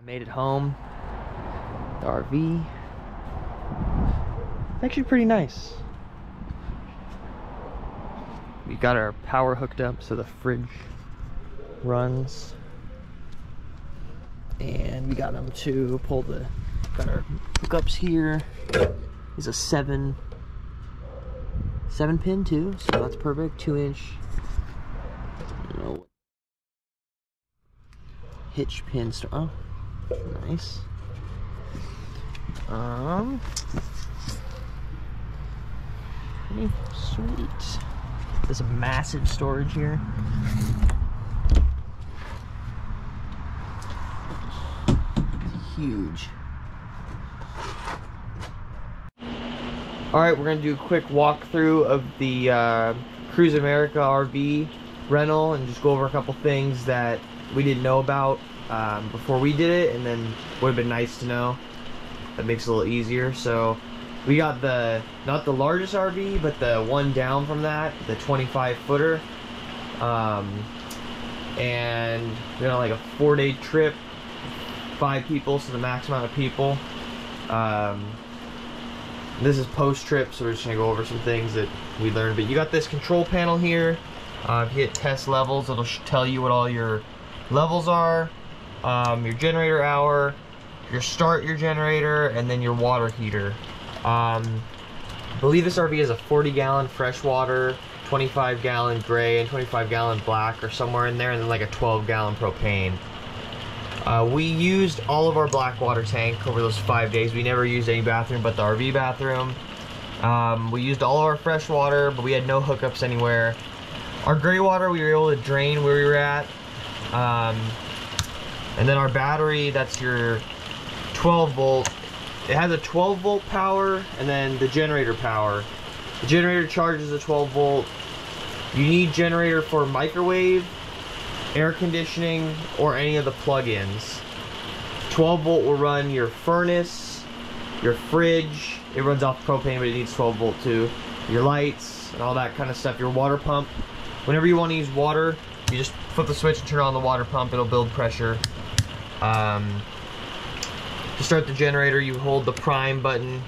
I made it home. The RV. It's actually pretty nice. We got our power hooked up so the fridge runs. And we got them to pull the, got our hookups here. Is a seven, seven pin too, so that's perfect. Two inch. Hitch pin. Oh, nice. Um, pretty sweet. There's a massive storage here. Huge. All right, we're gonna do a quick walkthrough of the uh, Cruise America RV rental and just go over a couple things that we didn't know about um, before we did it and then would have been nice to know. That makes it a little easier. So we got the, not the largest RV, but the one down from that, the 25 footer. Um, and we're on like a four day trip, five people, so the max amount of people. Um, this is post trip, so we're just gonna go over some things that we learned. But you got this control panel here. Uh, if you hit test levels, it'll tell you what all your levels are, um, your generator hour, your start your generator, and then your water heater. Um, I believe this RV is a 40 gallon freshwater, 25 gallon gray, and 25 gallon black, or somewhere in there, and then like a 12 gallon propane. Uh, we used all of our black water tank over those five days. We never used any bathroom but the RV bathroom. Um, we used all of our fresh water, but we had no hookups anywhere. Our gray water, we were able to drain where we were at. Um, and then our battery, that's your 12 volt. It has a 12 volt power and then the generator power. The generator charges a 12 volt. You need generator for microwave, air conditioning, or any of the plug-ins. 12 volt will run your furnace, your fridge. It runs off propane, but it needs 12 volt too. Your lights and all that kind of stuff. Your water pump. Whenever you want to use water, you just flip the switch and turn on the water pump. It'll build pressure. Um, to start the generator, you hold the prime button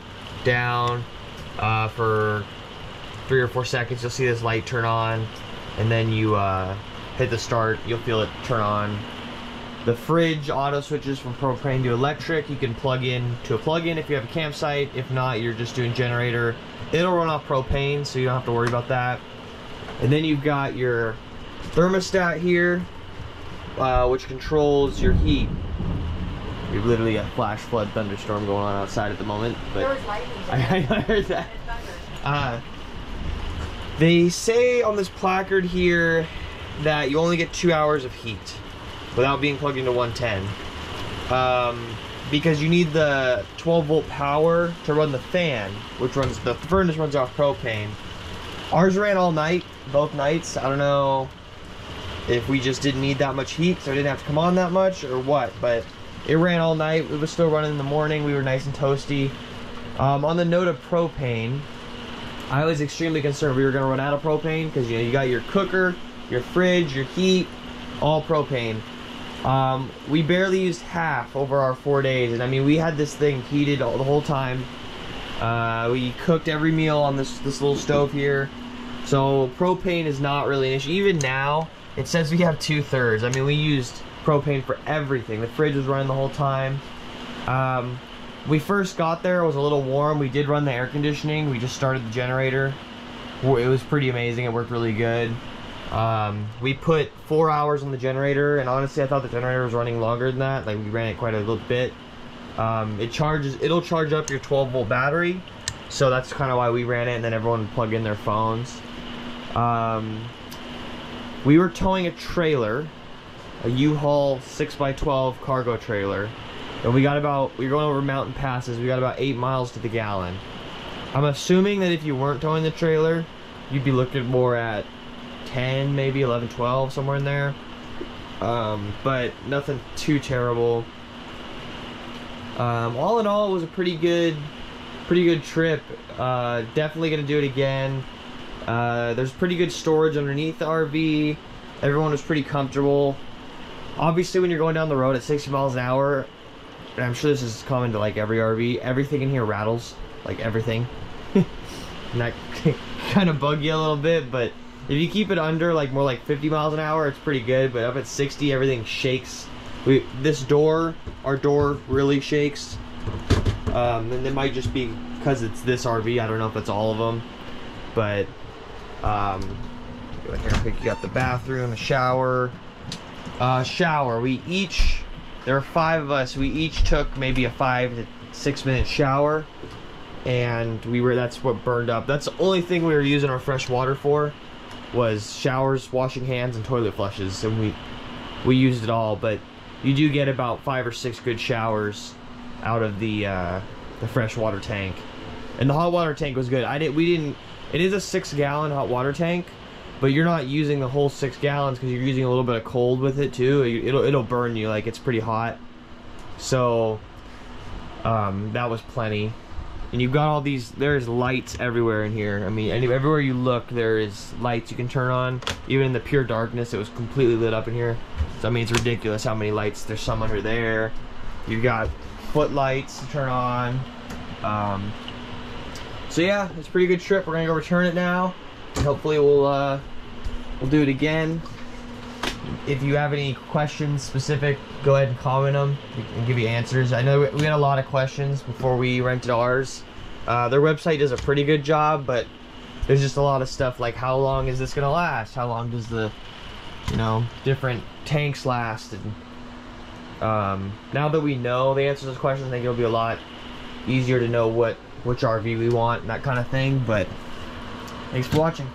down uh, for three or four seconds. You'll see this light turn on, and then you uh, hit the start. You'll feel it turn on. The fridge auto switches from propane to electric. You can plug in to a plug-in if you have a campsite. If not, you're just doing generator. It'll run off propane, so you don't have to worry about that. And then you've got your thermostat here, uh, which controls your heat. We have literally a flash flood thunderstorm going on outside at the moment, but There was lightning. I, I heard that. Uh, they say on this placard here that you only get two hours of heat without being plugged into 110. Um, because you need the 12 volt power to run the fan, which runs the furnace runs off propane. Ours ran all night, both nights. I don't know if we just didn't need that much heat, so it didn't have to come on that much, or what. But it ran all night. It was still running in the morning. We were nice and toasty. Um, on the note of propane, I was extremely concerned we were going to run out of propane because you know you got your cooker, your fridge, your heat, all propane. Um, we barely used half over our four days, and I mean we had this thing heated all, the whole time. Uh, we cooked every meal on this this little stove here, so propane is not really an issue. Even now, it says we have two thirds. I mean we used propane for everything. The fridge was running the whole time. Um, we first got there, it was a little warm. We did run the air conditioning. We just started the generator. It was pretty amazing. It worked really good. Um, we put four hours on the generator, and honestly, I thought the generator was running longer than that. Like we ran it quite a little bit. Um, it charges. It'll charge up your 12 volt battery, so that's kind of why we ran it. And then everyone would plug in their phones. Um, we were towing a trailer, a U-Haul 6x12 cargo trailer. And we got about, we were going over mountain passes, we got about 8 miles to the gallon. I'm assuming that if you weren't towing the trailer, you'd be looking more at 10, maybe 11, 12, somewhere in there. Um, but nothing too terrible. Um, all in all, it was a pretty good, pretty good trip. Uh, definitely gonna do it again. Uh, there's pretty good storage underneath the RV. Everyone was pretty comfortable. Obviously, when you're going down the road at 60 miles an hour, and I'm sure this is common to like every RV. Everything in here rattles, like everything. and that kind of bug you a little bit, but if you keep it under like more like 50 miles an hour, it's pretty good. But up at 60, everything shakes. We this door, our door really shakes. Um, and it might just be because it's this RV. I don't know if it's all of them, but um, here. I think you got the bathroom, a shower, uh, shower. We each there are five of us. We each took maybe a five to six minute shower, and we were that's what burned up. That's the only thing we were using our fresh water for was showers, washing hands, and toilet flushes, and we we used it all. But you do get about five or six good showers out of the uh, the fresh water tank, and the hot water tank was good. I didn't we didn't. It is a six gallon hot water tank, but you're not using the whole six gallons because you're using a little bit of cold with it too. It'll it'll burn you like it's pretty hot. So um, that was plenty. And you've got all these, there's lights everywhere in here. I mean, everywhere you look, there is lights you can turn on. Even in the pure darkness, it was completely lit up in here. So, I mean, it's ridiculous how many lights. There's some under there. You've got footlights to turn on. Um, so, yeah, it's a pretty good trip. We're to go return it now. Hopefully, we'll, uh, we'll do it again if you have any questions specific, go ahead and comment them and give you answers. I know we had a lot of questions before we rented ours. Uh, their website does a pretty good job, but there's just a lot of stuff like how long is this gonna last? How long does the, you know, different tanks last? And um, now that we know the answers to those questions, I think it'll be a lot easier to know what which RV we want that kind of thing. But thanks for watching.